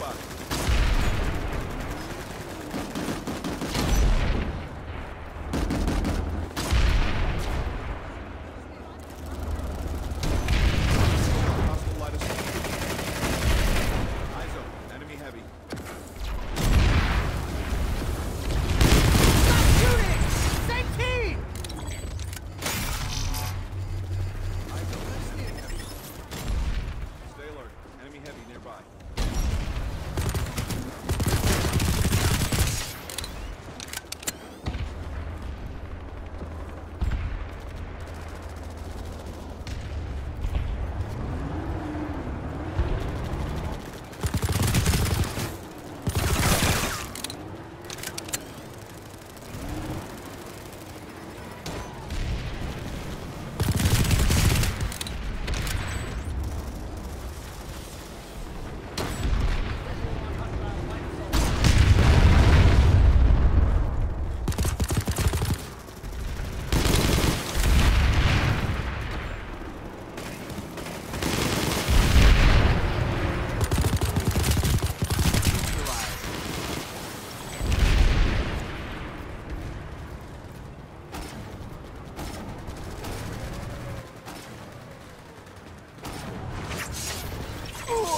Пак. Ooh.